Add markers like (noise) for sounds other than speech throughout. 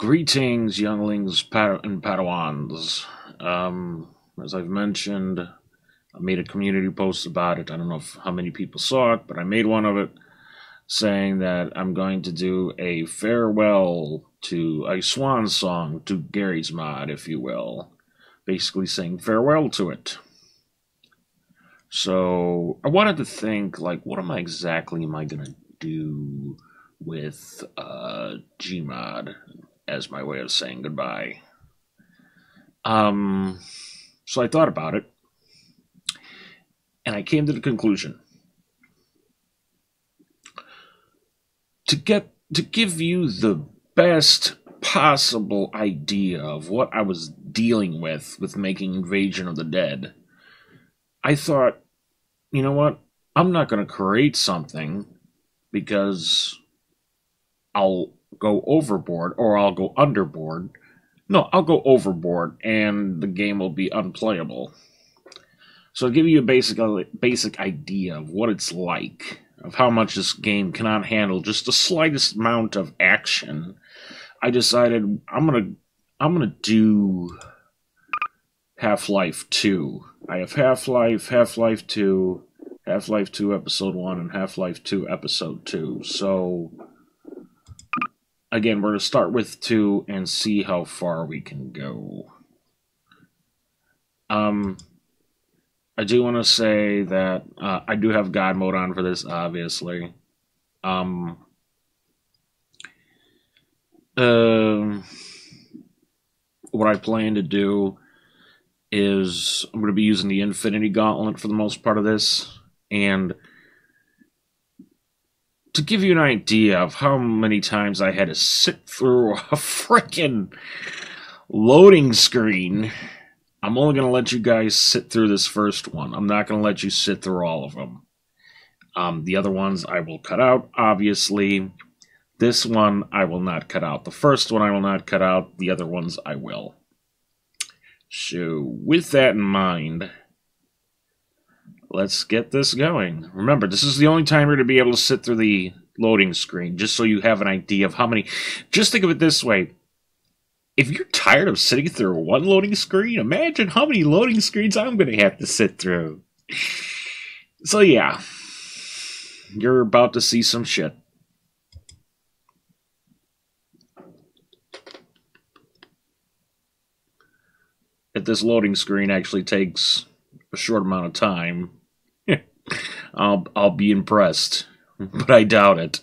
Greetings, younglings and Padawans. Um, as I've mentioned, I made a community post about it. I don't know if, how many people saw it, but I made one of it saying that I'm going to do a farewell to a swan song to Garry's Mod, if you will. Basically saying farewell to it. So I wanted to think, like, what am I exactly am I gonna do with uh, Gmod as my way of saying goodbye? Um, so I thought about it, and I came to the conclusion to get to give you the best possible idea of what I was dealing with with making Invasion of the Dead. I thought, you know what? I'm not going to create something because I'll go overboard or I'll go underboard. No, I'll go overboard and the game will be unplayable. So I'll give you a basic uh, basic idea of what it's like, of how much this game cannot handle just the slightest amount of action. I decided I'm gonna I'm gonna do Half-Life 2. I have Half-Life, Half-Life 2, Half-Life 2 Episode 1, and Half-Life 2 Episode 2. So, again, we're going to start with 2 and see how far we can go. Um, I do want to say that uh, I do have God mode on for this, obviously. Um, uh, what I plan to do is I'm going to be using the Infinity Gauntlet for the most part of this. And to give you an idea of how many times I had to sit through a (laughs) freaking loading screen, I'm only going to let you guys sit through this first one. I'm not going to let you sit through all of them. Um, the other ones I will cut out, obviously. This one I will not cut out. The first one I will not cut out. The other ones I will. So, with that in mind, let's get this going. Remember, this is the only time you're going to be able to sit through the loading screen, just so you have an idea of how many. Just think of it this way. If you're tired of sitting through one loading screen, imagine how many loading screens I'm going to have to sit through. So, yeah. You're about to see some shit. if this loading screen actually takes a short amount of time, I'll I'll be impressed, but I doubt it.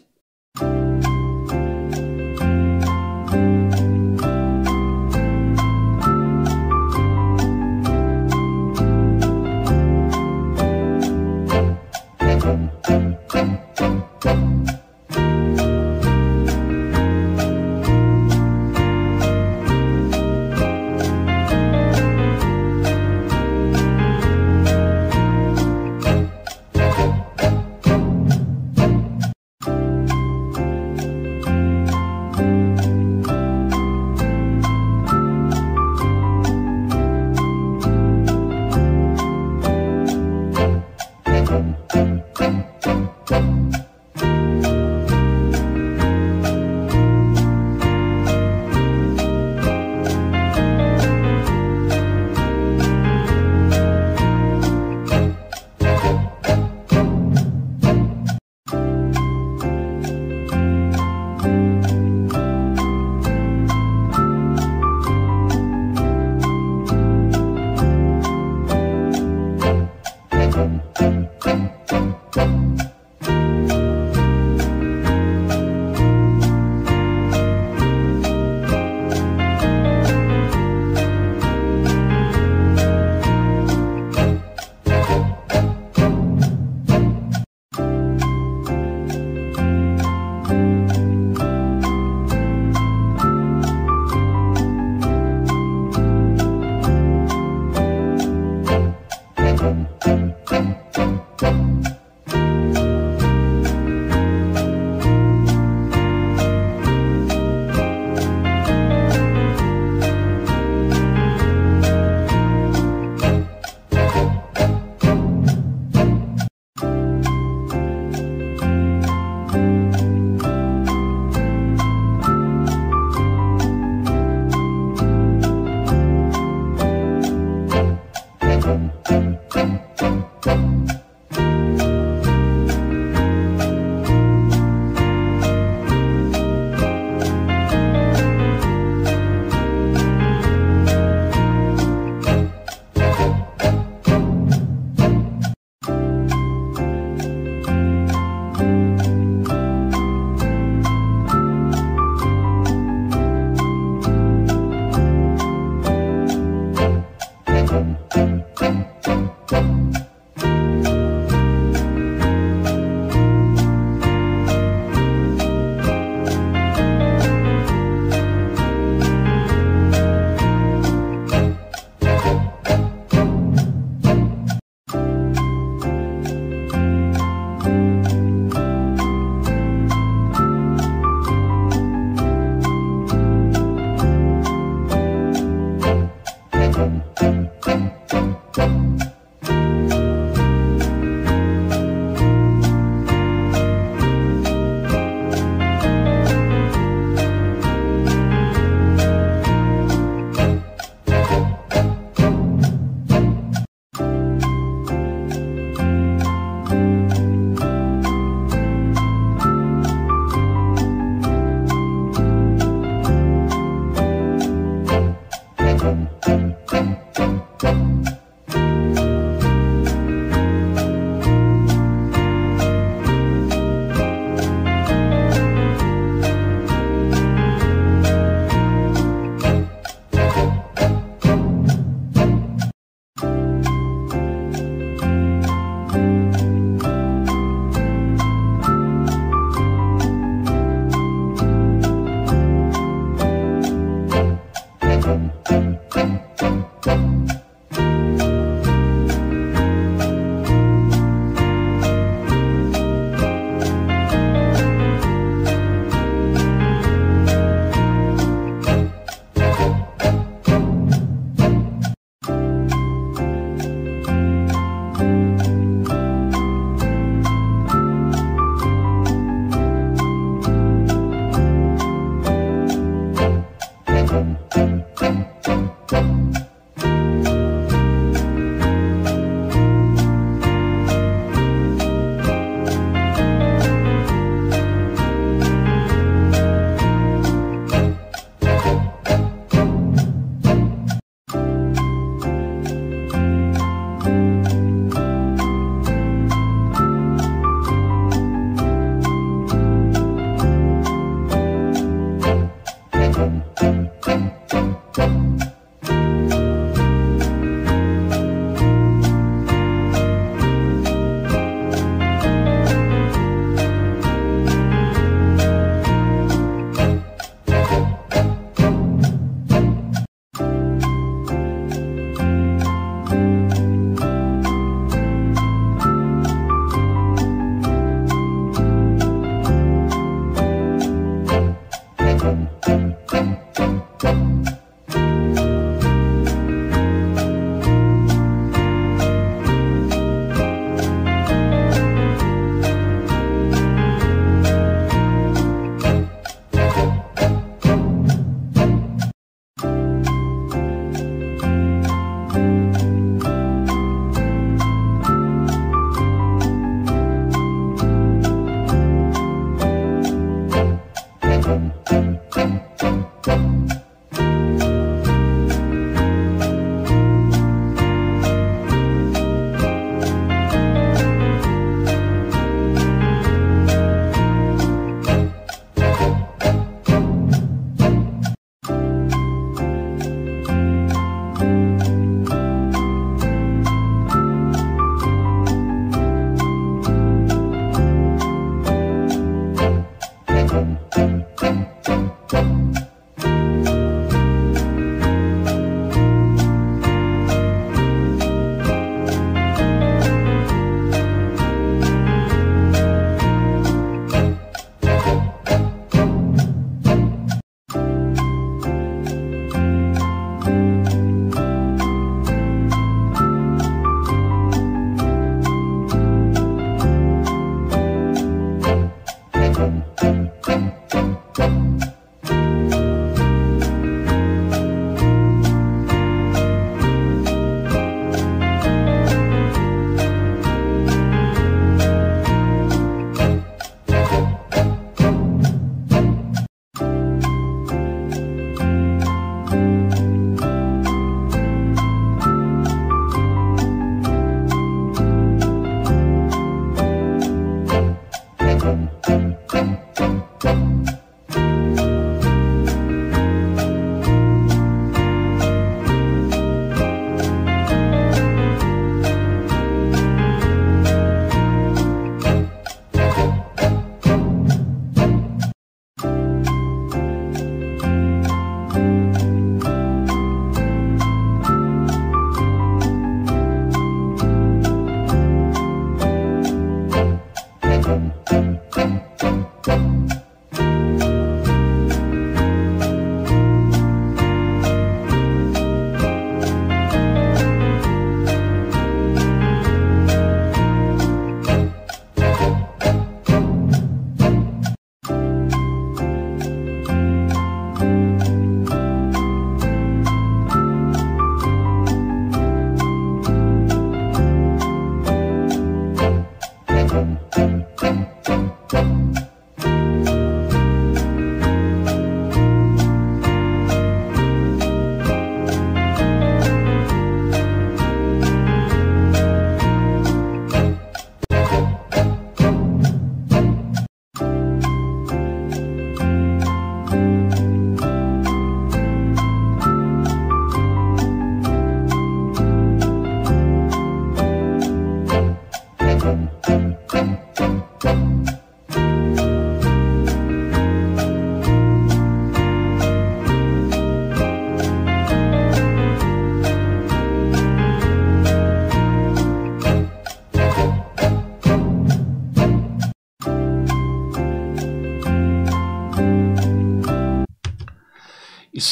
You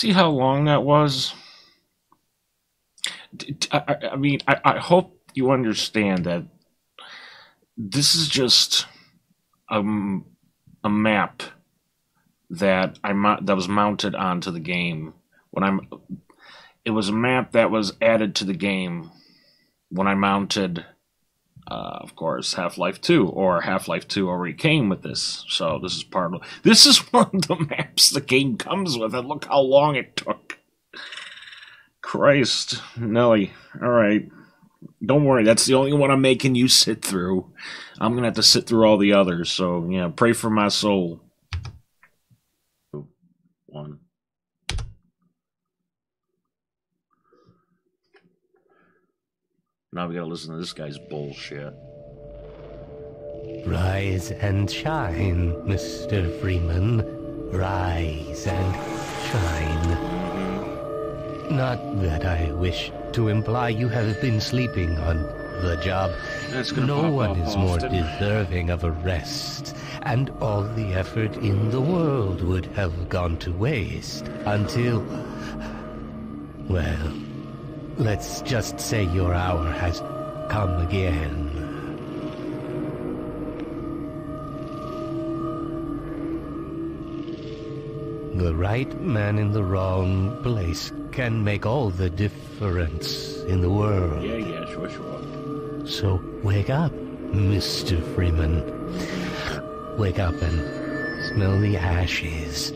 see how long that was? I, I mean, I, I hope you understand that this is just a, a map that I that was mounted onto the game when I'm. It was a map that was added to the game when I mounted uh, of course, Half Life 2, or Half Life 2 already came with this. So this is part of this is (laughs) one of the maps the game comes with, and look how long it took. Christ, Nelly. All right, don't worry. That's the only one I'm making you sit through. I'm gonna have to sit through all the others. So yeah, pray for my soul. One. Now we gotta listen to this guy's bullshit. Rise and shine, Mr. Freeman. Rise and shine. Not that I wish to imply you have been sleeping on the job. No one is more often. deserving of a rest, and all the effort in the world would have gone to waste until. Well, let's just say your hour has come again. The right man in the wrong place can make all the difference in the world. Yeah, yeah, sure, sure. So wake up, Mr. Freeman. Wake up and smell the ashes.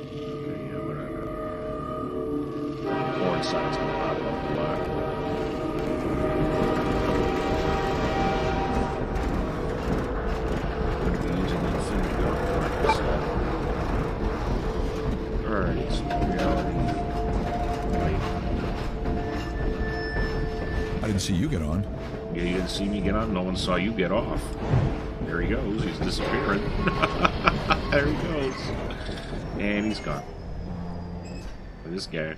Saw you get off. There he goes. He's disappearing. (laughs) there he goes. And he's gone. This guy.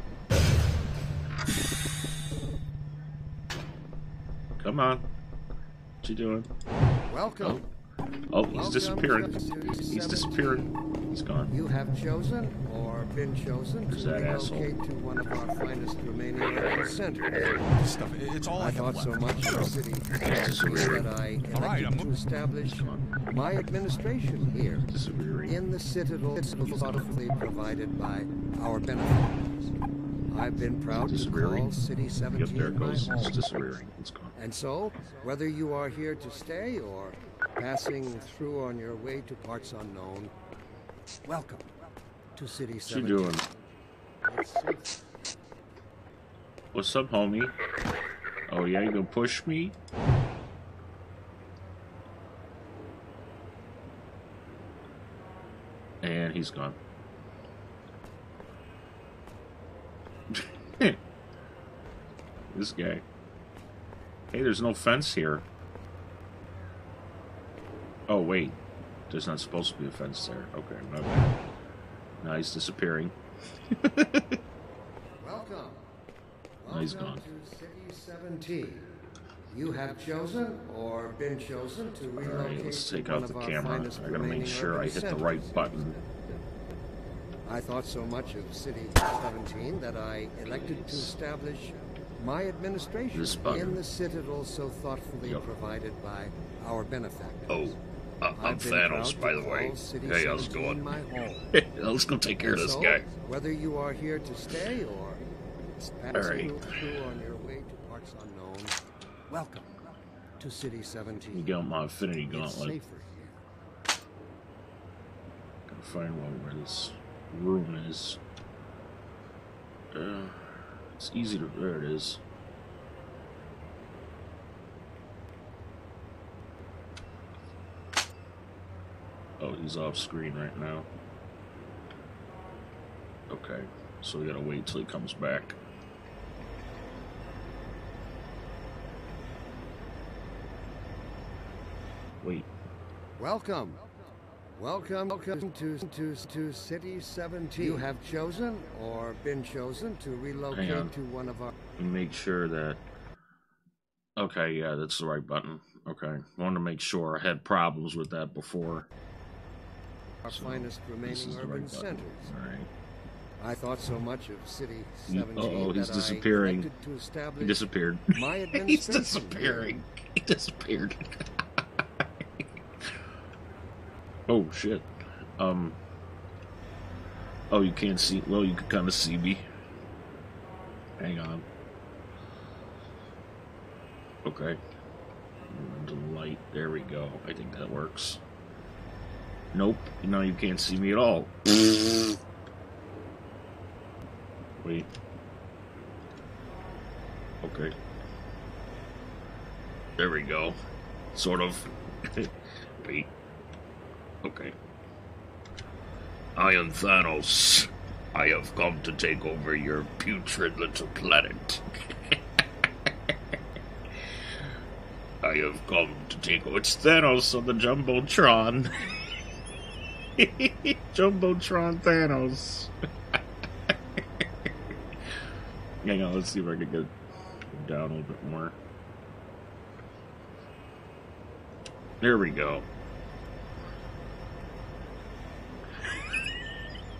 Come on. What you doing? Welcome. Oh, oh he's Welcome disappearing. He's 17. disappearing. He's gone. You have chosen been chosen to relocate to one of our finest remaining urban centers. This stuff, it's all I, I thought left. so much of the city that I right, elected I'm- to establish my administration here in the citadel thoughtfully provided by our benefactors. I've been proud to call City Yep, 17 there it my home. And so, whether you are here to stay or passing through on your way to parts unknown, welcome to City What you 17. doing? What's up, homie? Oh, yeah, you gonna push me? And he's gone. (laughs) this guy. Hey, there's no fence here. Oh, wait. There's not supposed to be a fence there. Okay, my bad. Now he's disappearing. (laughs) Welcome. No, he's Welcome gone. to City 17. You have chosen or been chosen to relocate Alright, let's take one out the of camera. I gotta make sure I hit the right button. I thought so much of City 17 that I elected to establish my administration in the citadel so thoughtfully Yup. provided by our benefactors. Oh, uh, I'm I've been proud Thanos, by the way. Hey, how's it 17 going? (laughs) Let's go take care of this guy. Whether you are here to stay or passing Alright. on your way to parts unknown, welcome to City 17. You got my Infinity Gauntlet. Gotta find one where this room is. Uh, it's easy to. There it is. Oh, he's off screen right now. Okay, so we gotta wait till he comes back. Wait, Welcome. Welcome, welcome to, to, to City 17. You have chosen or been chosen to on. relocate to one of our make sure that. Okay, yeah, that's the right button. Okay, wanted to make sure I had problems with that before. Our So, finest remaining urban right centers. Right. I thought so much of City 17 uh-oh, he's disappearing. I to establish He disappeared. my (laughs) He's disappearing. He disappeared. (laughs) oh shit. Um. Oh, you can't see. Well, you can kind of see me. Hang on. Okay. The light. There we go. I think that works. Nope. Now you can't see me at all. Wait. Okay. There we go. Sort of. (laughs) Wait. Okay. I am Thanos. I have come to take over your putrid little planet. (laughs) I have come to take over. It's Thanos on the Jumbotron. (laughs) (laughs) Jumbotron Thanos. (laughs) Hang on, let's see if I can get down a little bit more. There we go. (laughs)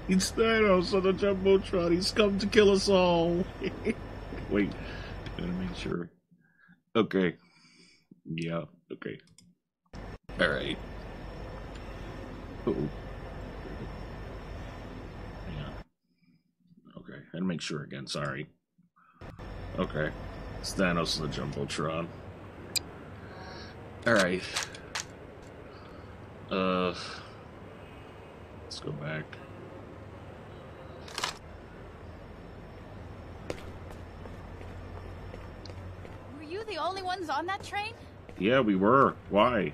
It's Thanos on the Jumbotron. He's come to kill us all. Wait, gotta make sure. Okay. Yeah, okay. Alright. Uh oh. Yeah. Okay, and make sure again, sorry. Okay. It's Thanos on the Jumbotron. Alright. Uh. Let's go back. Were you the only ones on that train? Yeah, we were. Why?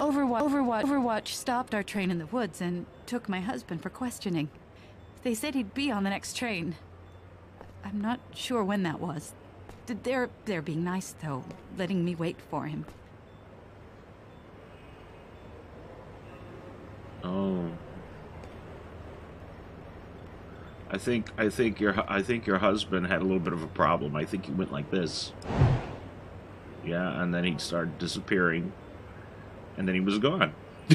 Overwatch, Overwatch, Overwatch stopped our train in the woods and took my husband for questioning. They said he'd be on the next train. I'm not sure when that was. They're they're being nice though, letting me wait for him. Oh. I think I think your I think your husband had a little bit of a problem. I think he went like this. Yeah, and then he started disappearing, and then he was gone. (laughs)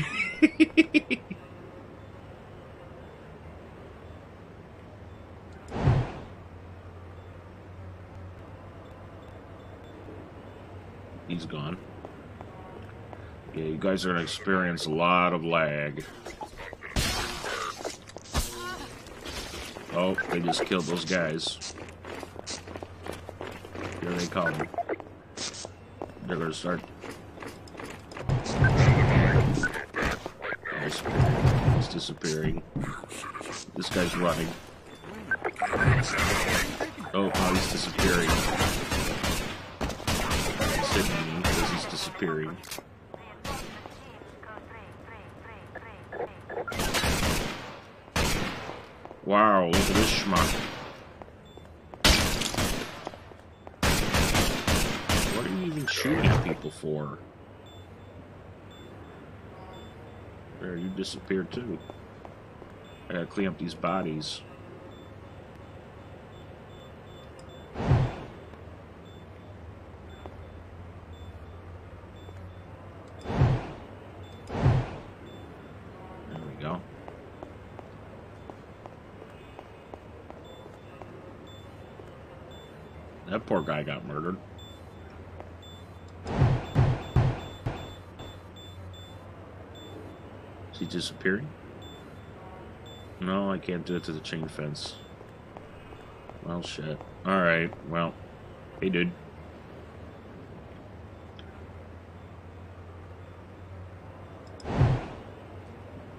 He's gone. Yeah, you guys are gonna experience a lot of lag. Oh, they just killed those guys. Here they come. They're gonna start. Disappearing. This guy's running. Oh, now he's disappearing. He's hitting me because he's disappearing. Wow, look at this schmuck. What are you even shooting at people for? There, you disappeared too. I gotta clean up these bodies. There we go. That poor guy got murdered. Disappearing? No, I can't do it to the chain fence. Well, shit. Alright, well. Hey, dude.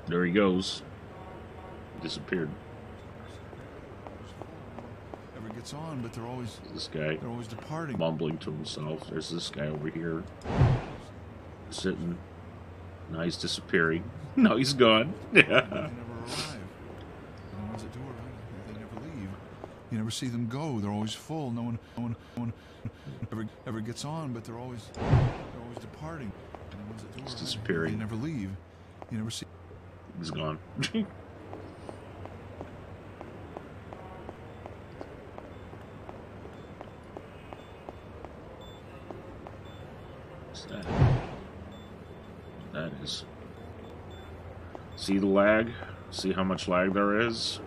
There he goes. Disappeared. Ever gets on, but they're always This guy they're always departing. mumbling to himself. There's this guy over here. Sitting. Now he's disappearing. (laughs) No, he's gone. They never arrive. (laughs) And the ones that do arrive, they never leave. You never see them go. They're always full. No one, no one, no one ever, ever gets on, but they're always, they're always departing. And the ones that do arrive, disappearing. They never leave. You never see. He's gone. (laughs) What's that? That is. See the lag? See how much lag there is?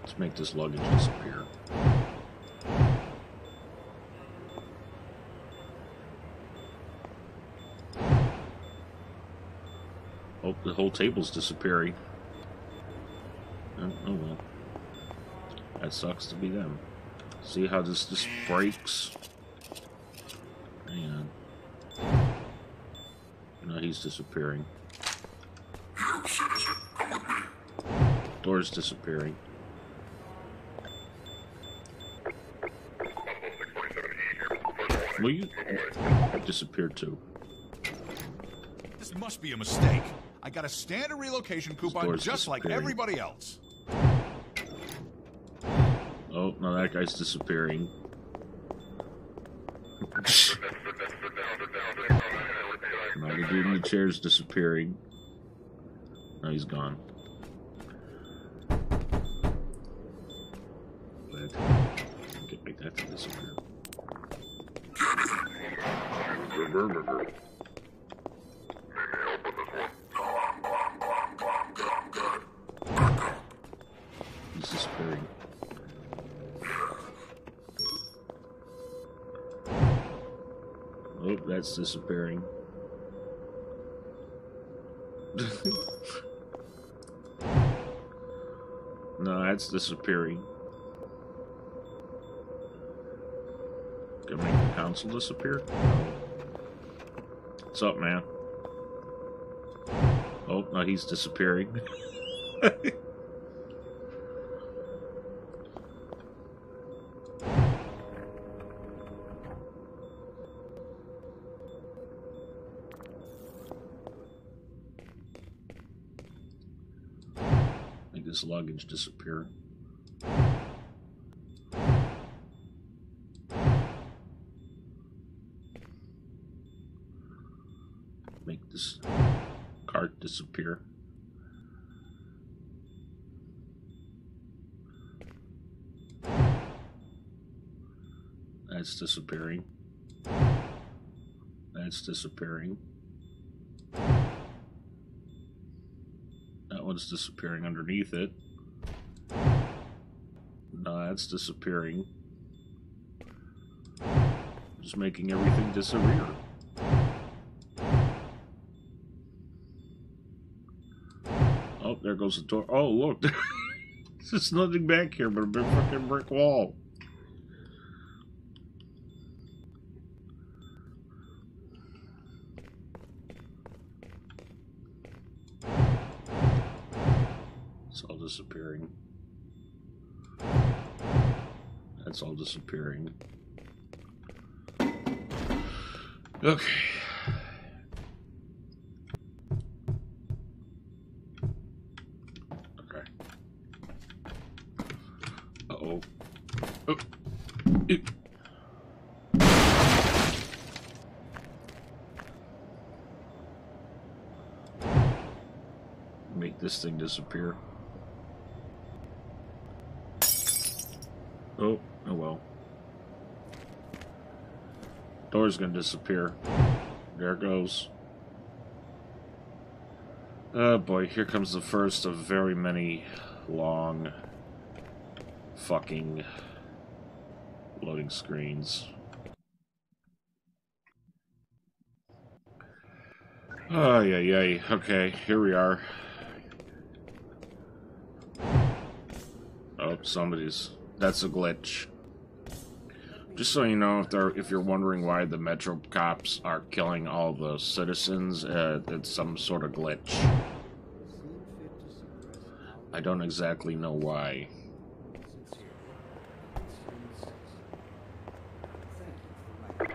Let's make this luggage disappear. Oh, the whole table's disappearing. Oh, oh well. That sucks to be them. See how this just breaks? He's disappearing. Door's disappearing. Well, you disappeared too. This must be a mistake. I got a standard relocation coupon just like everybody else. Oh, no, that guy's disappearing. now the dude in the chair's disappearing. No, he's gone. Okay, make that thing disappear. He's disappearing. Oh, that's disappearing. No, that's disappearing. Gonna make the council disappear? What's up, man? Oh, no, he's disappearing. (laughs) luggage disappear. Make this cart disappear. That's disappearing. That's disappearing. That one's disappearing underneath it. That's disappearing. Just making everything disappear. Oh, there goes the door. Oh, look. (laughs) There's nothing back here but a big fucking brick wall. All disappearing. Okay. Okay. Uh-oh. Oh. Ew. Make this thing disappear. Oh, Door's gonna disappear. There it goes. Oh boy, here comes the first of very many long fucking loading screens. Oh, yeah, yeah. Okay, here we are. Oh, somebody's. That's a glitch. Just so you know, if they're if you're wondering why the Metro cops are killing all the citizens, uh, it's some sort of glitch. I don't exactly know why. Of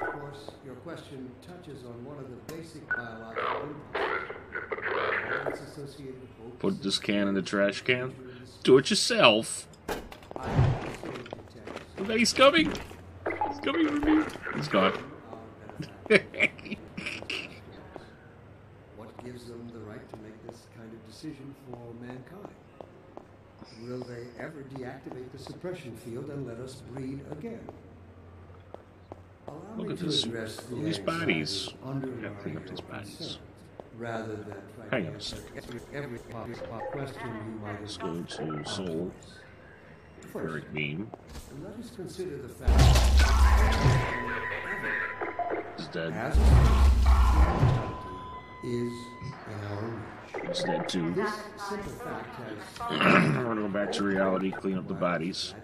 course, your question touches on one of the basic biological impulses. Associated hopes Put this can in the trash can. Do it yourself. I also detect Okay, he's coming. He's coming for me. He's gone. What gives them the right to make this kind of decision for mankind? Will they ever deactivate the suppression field and let us breed again? Allow Look at this- address the these bodies. Gotta clean up these bodies. Rather than try Hang on a second. every, every possible question you might Let's go to Soul. First, Eric Beam let us consider the fact that is dead. as is in our reach. He's dead too. This simple fact has (clears throat) We're gonna go back to reality, clean up the bodies.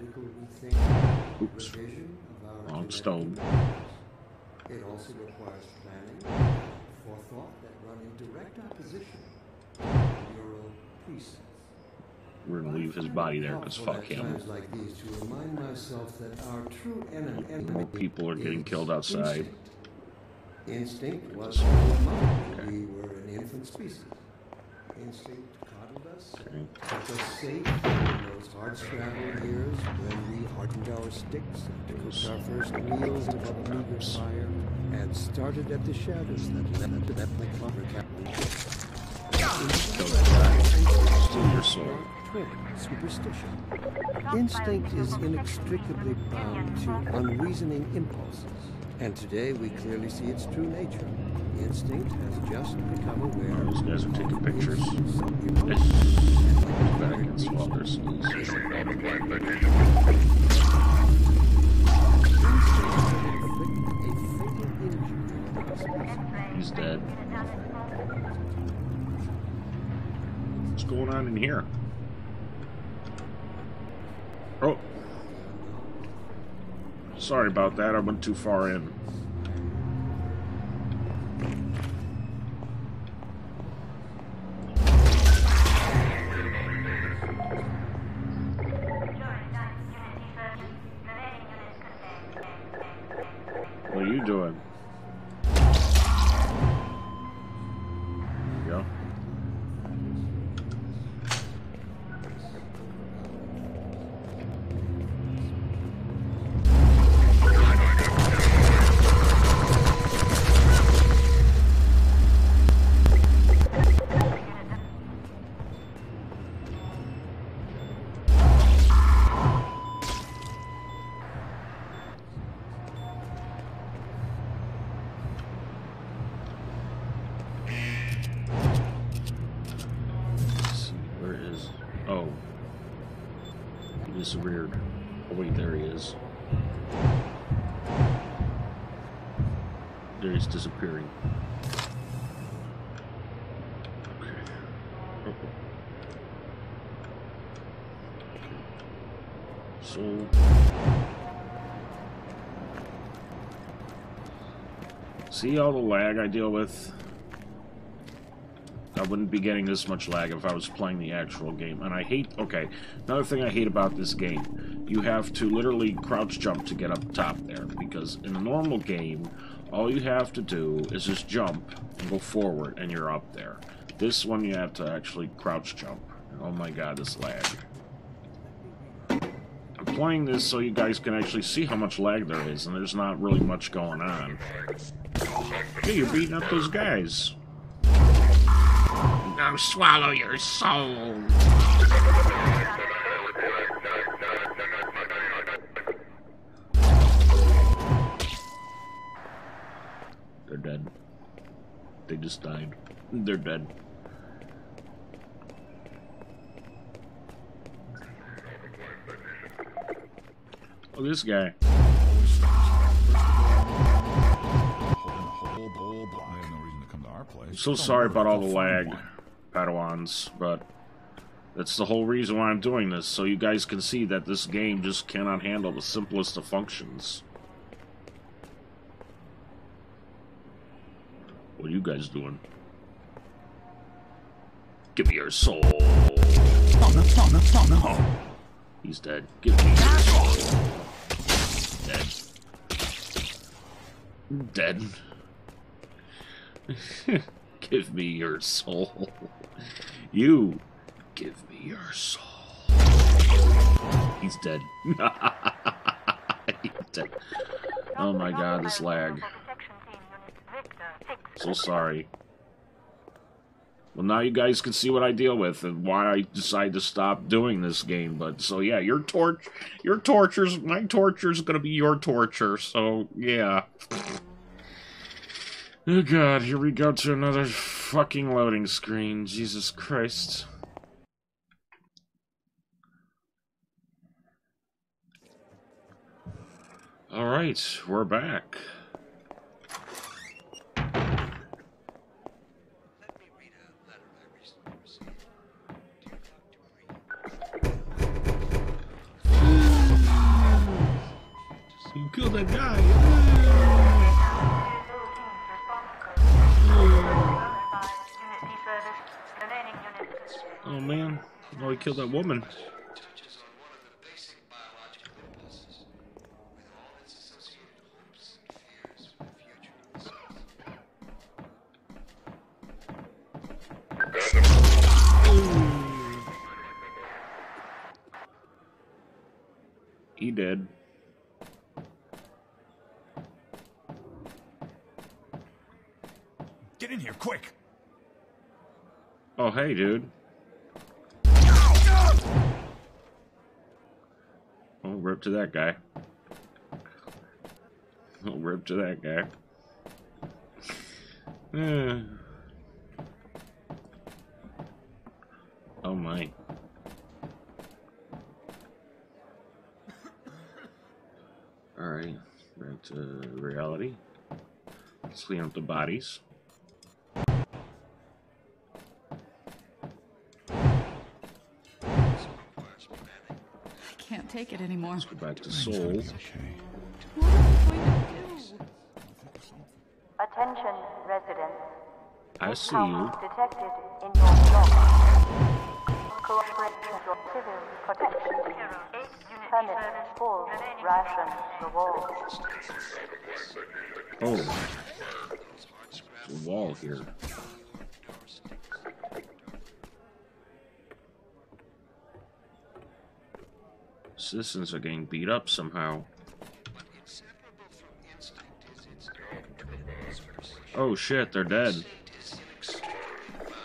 Oops. Wrong stone. It also requires planning forethought that run in direct opposition to neural precepts. We're gonna leave his body there because fuck him. like these to remind myself that our true enemy, More people are getting killed outside. Instinct, was mother we were an infant species. Instinct coddled us, Okay. kept us safe in those hard scrabble years when we hardened our sticks and cooked our first meals above a meager fire and started at the shadows that led to that like lumber Kill that guy. Your soul. Superstition. Instinct is inextricably bound to unreasoning impulses. And today we clearly see its true nature. Instinct has just become aware Those guys are taking pictures. its some impulses. Back against while their souls. Instinct can What's going on in here? Oh. Sorry about that. I went too far in. What are you doing? So. See all the lag I deal with? I wouldn't be getting this much lag if I was playing the actual game. And I hate, okay, another thing I hate about this game, you have to literally crouch jump to get up top there. Because in a normal game, all you have to do is just jump and go forward and you're up there. This one you have to actually crouch jump. Oh my god, this lag. Playing this so you guys can actually see how much lag there is, and there's not really much going on. Hey, you're beating up those guys. Now swallow your soul. They're dead. They just died. They're dead. Oh, this guy. Whole bowl, but they have no reason to come to our place. So sorry about all the lag. Padawans, but that's the whole reason why I'm doing this, so you guys can see that this game just cannot handle the simplest of functions. What are you guys doing? Give me your soul. Oh no, no, no, no, no. He's dead. Give me your soul. Dead. Dead. (laughs) give me your soul. You give me your soul. He's dead. (laughs) He's dead. Oh my god, this lag. So sorry. Well, now you guys can see what I deal with and why I decide to stop doing this game. But so yeah, your torch, your tortures, my torture is gonna be your torture. So yeah. (sighs) Oh god, here we go to another fucking loading screen. Jesus Christ. All right, we're back. Killed that guy. Oh man, oh he killed that woman. touches on Get in here, quick! Oh, hey, dude. Oh, rip to that guy. Oh, rip to that guy. (sighs) Oh my. Alright, back to reality. Let's clean up the bodies. Take it anymore. Let's go back to Soul. What are we going to do? Attention, residents. I see you. Detected in your block. Cooperation your civil protection. Permit full ration reward. Oh. There's a wall here. Citizens are getting beat up somehow. Oh shit, they're dead.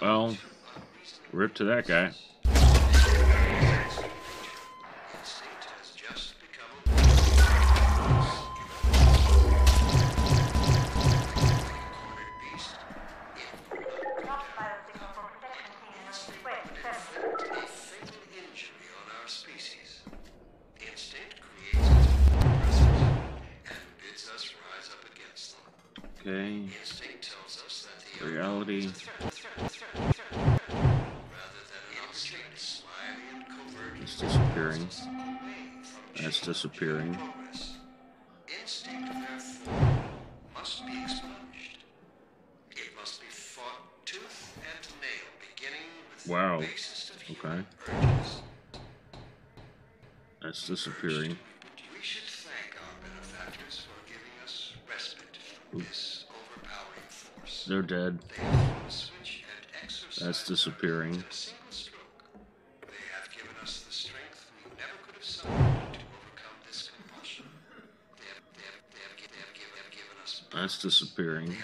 Well, rip to that guy.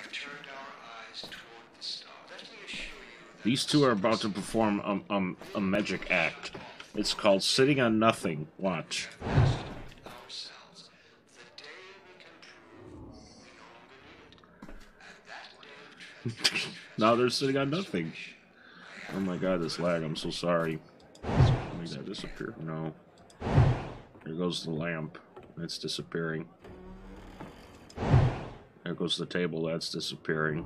Assure you that These two are about to perform a, a, magic act. It's called Sitting on Nothing. Watch. (laughs) now they're sitting on nothing. Oh my god, this lag. I'm so sorry. Make that disappear. No. There goes the lamp. That's disappearing. There goes the table. That's disappearing.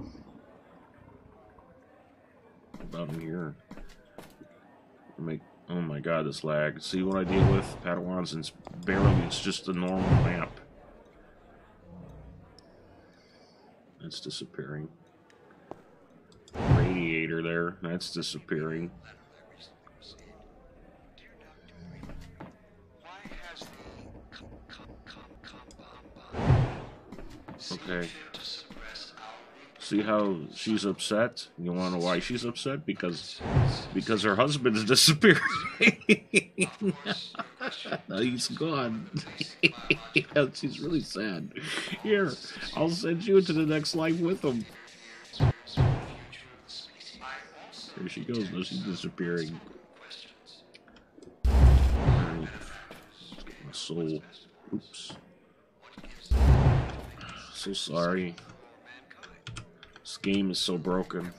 What about in here? Make. Oh my god, this lag. See what I deal with? Padawans, and it's barely. It's just a normal lamp. That's disappearing there. That's disappearing. Okay. See how she's upset? You want to know why she's upset? Because because her husband's (laughs) disappeared. (laughs) He's gone. (laughs) yeah, she's really sad. Here, I'll send you to the next life with him. There she goes. Now she's disappearing. my soul. Oops. So sorry. This game is so broken.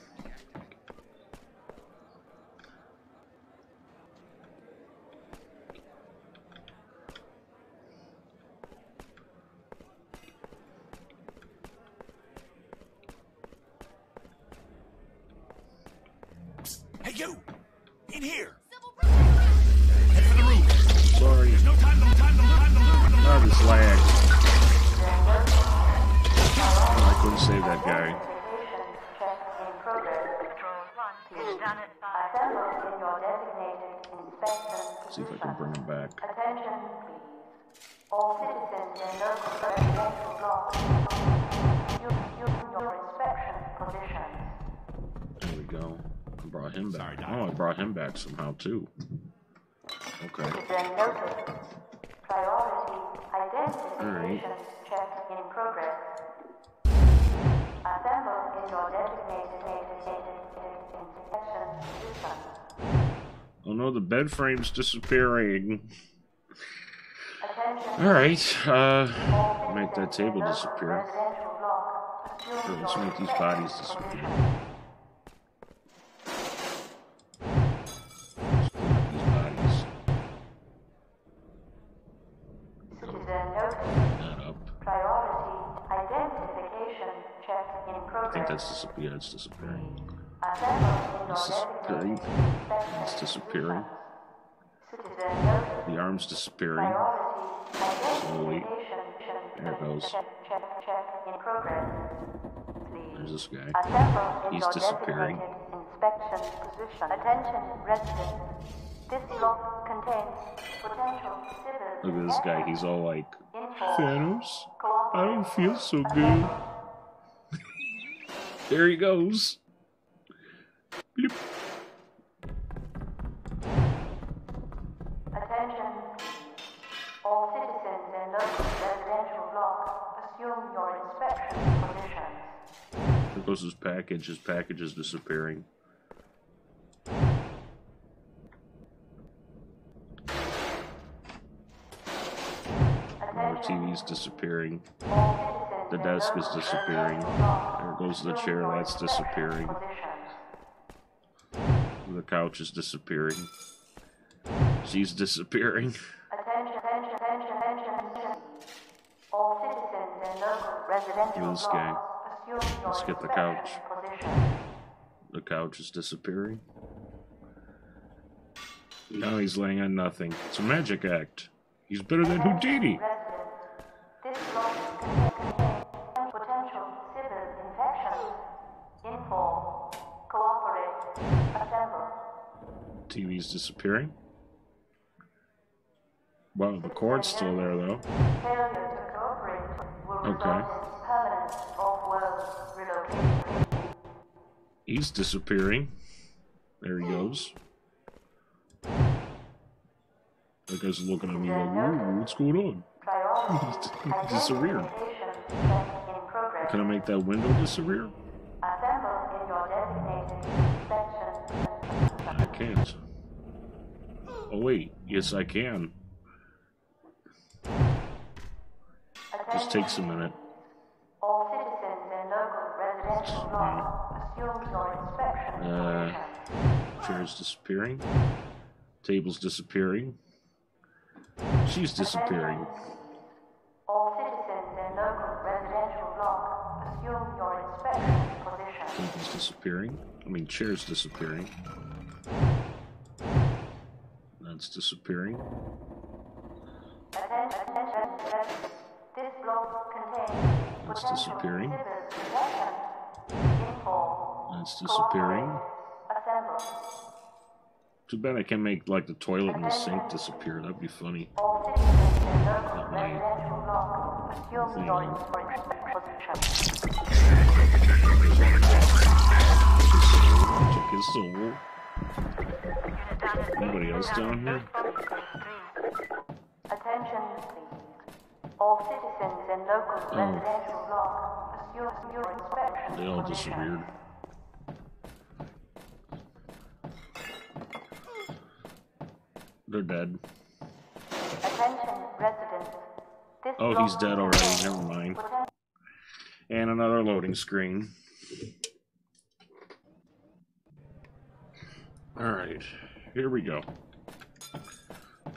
Your designated inspection position. Oh no, the bed frame's disappearing. Alright, uh, make that table disappear. Sure, let's make these bodies disappear. That's disappear. That's disappearing. In your It's disappearing. It's disappearing. The arm's disappearing. Slowly. There it goes. There's this guy. He's disappearing. inspection position. Attention residents. This block contains potential Look at this guy. He's all like. Thanos, I don't feel so good. There he goes. Bloop. Attention. All citizens in local residential block assume your inspection conditions. There goes his package. His package is disappearing. Our TV's disappearing. The desk is disappearing. There goes the chair. That's disappearing. The couch is disappearing. She's disappearing. This guy. Let's get the couch. The couch is disappearing. Now he's laying on nothing. It's a magic act. He's better than Houdini. TV's disappearing. Well, the cord's still there though. Okay. He's disappearing. There he goes. That guy's looking at me like, "Ooh, what's going on? (laughs) Progress. Can I make that window disappear? Can't. Oh wait, yes I can. This takes a minute. All citizens in local residential Uh, chair's disappearing. Table's disappearing. She's disappearing. All citizens in local residential assume your inspection position. Table's disappearing. I mean, chair's disappearing. That's disappearing. Potential disappearing. That's disappearing. Too bad I can't make like the toilet and the sink disappear. That'd be funny. Anybody else down here? Attention, please. All citizens in local Oh. residential block assume your inspection They all disappeared. They're dead. Attention, residents. This Oh, he's dead already. Never mind. And another loading screen. Alright, here we go.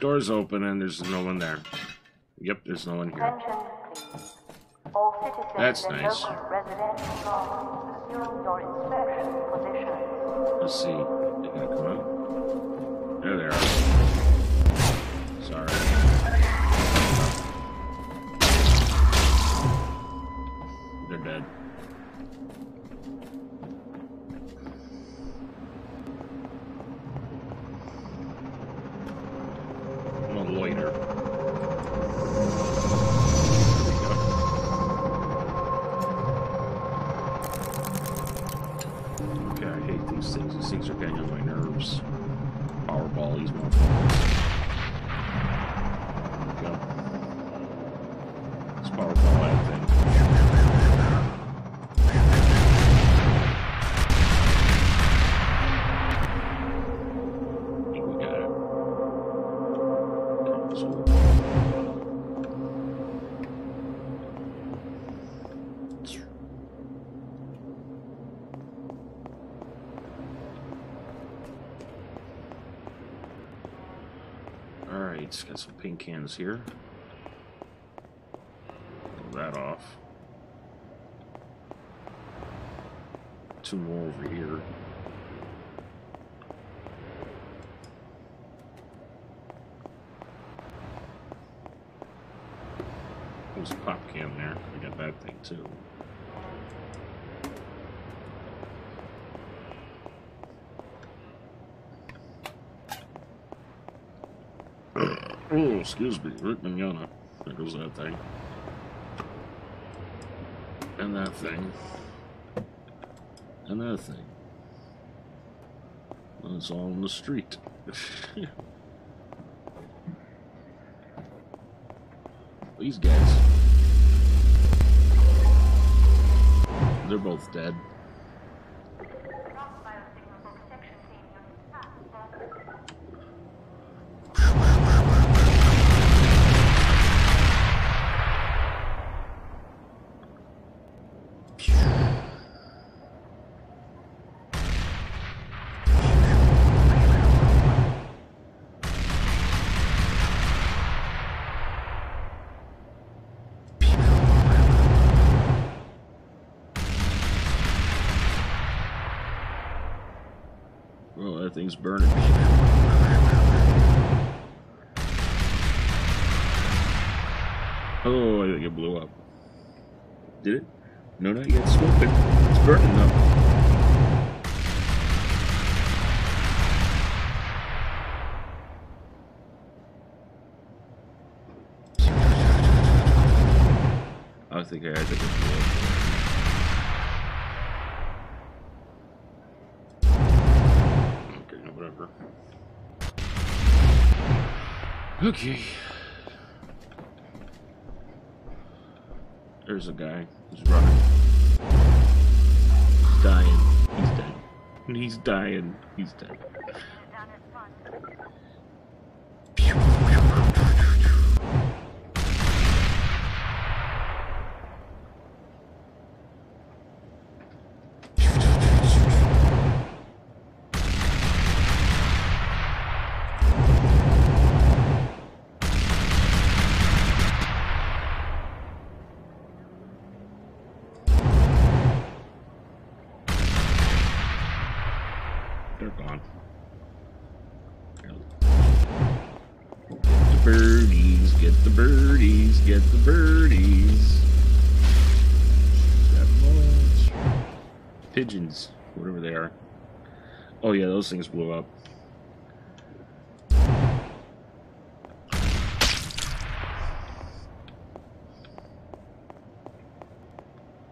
Doors open and there's no one there. Yep, there's no one here. Attention, please. All citizens That's nice. local residential block assume your inspection position. Let's see. They're gonna come out? There they are. Sorry. Got some paint cans here. Pull that off. Two more over here. There's a pop can there. I got that thing too. Oh, excuse me, Rick Mignogna. There goes that thing. And that thing. And that thing. And it's all in the street. (laughs) These guys. They're both dead. Oh, burning. Oh, I think it blew up. Did it? No, not yet. Smoking. It's burning though. I think I, think it blew up. Okay, no, whatever. Okay. There's a guy. He's running. He's dying. He's dead. He's dying. He's dead. They're gone. Get the birdies, get the birdies, get the birdies. Pigeons, whatever they are. Oh yeah, those things blew up.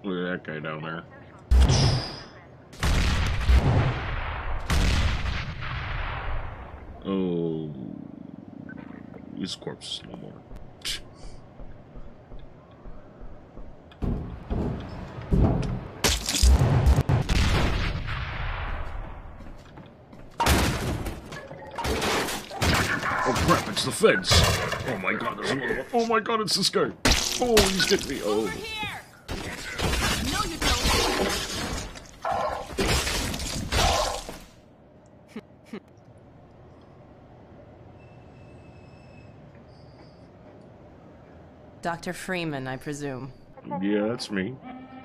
Look at that guy down there. Oh, his corpse no more. The feds! Oh my god, there's another one. Oh my god, it's this guy! Oh, he's getting me. Oh. Dr. (laughs) Freeman, I presume. Yeah, that's me.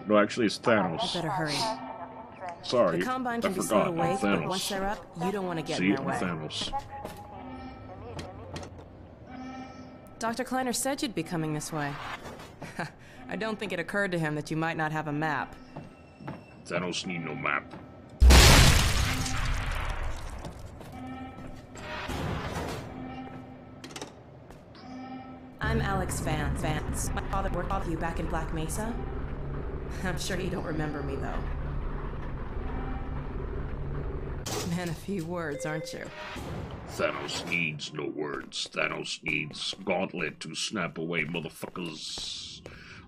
No, actually, it's Thanos. I Better hurry. Sorry, The Combine I can be forgot. slowed away, I'm but Thanos. once they're up, you don't want to get See, in their I'm way. Thanos. Dr. Kleiner said you'd be coming this way. (laughs) I don't think it occurred to him that you might not have a map. Thanos need no map. I'm Alyx Van Vance. My father worked with you back in Black Mesa. (laughs) I'm sure you don't remember me, though. Man, a few words, aren't you? Thanos needs no words. Thanos needs gauntlet to snap away motherfuckers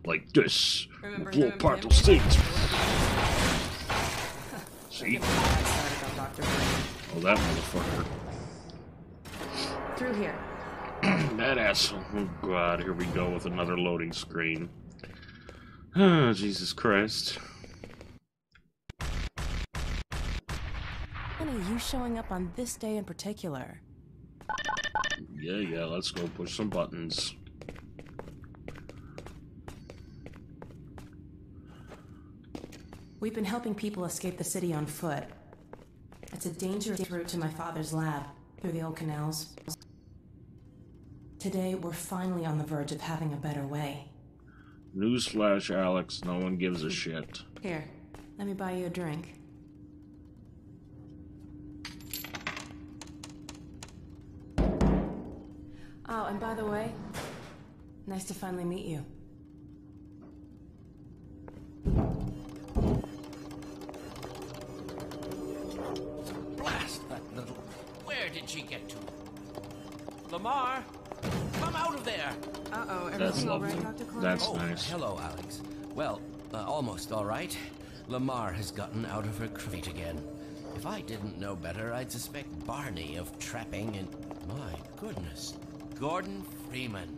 like this. Remember Blow apart those things. See? Get my head started on Dr. Freeman. Oh, that motherfucker. Through here. (clears throat) that asshole. Oh, God. Here we go with another loading screen. Oh, (sighs) Jesus Christ. Are you showing up on this day in particular? Yeah, yeah, let's go push some buttons. We've been helping people escape the city on foot. It's a dangerous route to my father's lab, through the old canals. Today, we're finally on the verge of having a better way. Newsflash, Alyx, no one gives a shit. Here, let me buy you a drink. Oh, and by the way, nice to finally meet you. Blast that little. Where did she get to? Lamarr, come out of there. Uh oh, everything all lovely. right, Dr. Clark? That's oh, nice. hello, Alyx. Well, uh, almost all right. Lamarr has gotten out of her crate again. If I didn't know better, I'd suspect Barney of trapping and. My goodness. Gordon Freeman.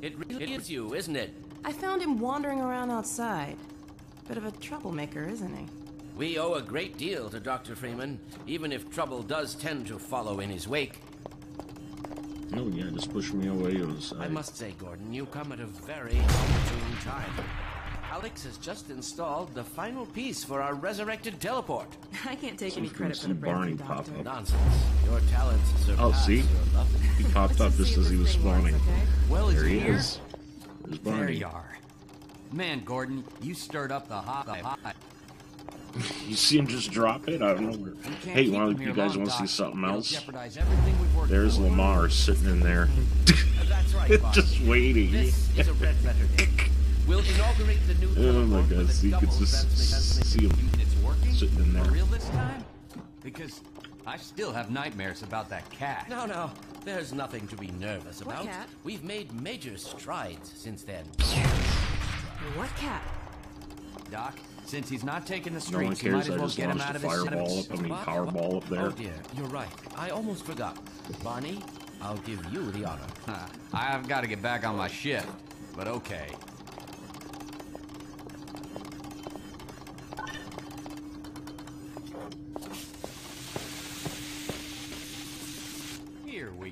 It really is you, isn't it? I found him wandering around outside. Bit of a troublemaker, isn't he? We owe a great deal to Dr. Freeman, even if trouble does tend to follow in his wake. No, yeah, just push me away. It was, I must say, Gordon, you come at a very opportune time. Alyx has just installed the final piece for our resurrected teleport. (laughs) I can't take So any it's credit for the gonna Barney breakthrough, pop up. Nonsense. Your talents surpass Oh, see? your. He (laughs) popped up just as he was spawning. Well, There is he he here? is. There's There Barney. you are. Man, Gordon, you stirred up the hot. The hot. You see him just drop it I don't know can't Hey, keep one him of you guys want to see something else? jeopardize everything we've worked There's. Lamarr sitting in there, That's right, (laughs) Bob. just waiting. This is a red letter day. We'll inaugurate the new Oh my God, with so you could just see him It's working? sitting in For there. real this time? Because I still have nightmares about that cat. No, no, there's nothing to be nervous What about. cat? We've made major strides since then. What cat? Doc, since he's not taking the No one streets, you might as well get him out of his fireball up. I mean, What? powerball up there. Oh dear, you're right. I almost forgot. Barney, I'll give you the honor. (laughs) I've got to get back on my shift, but okay.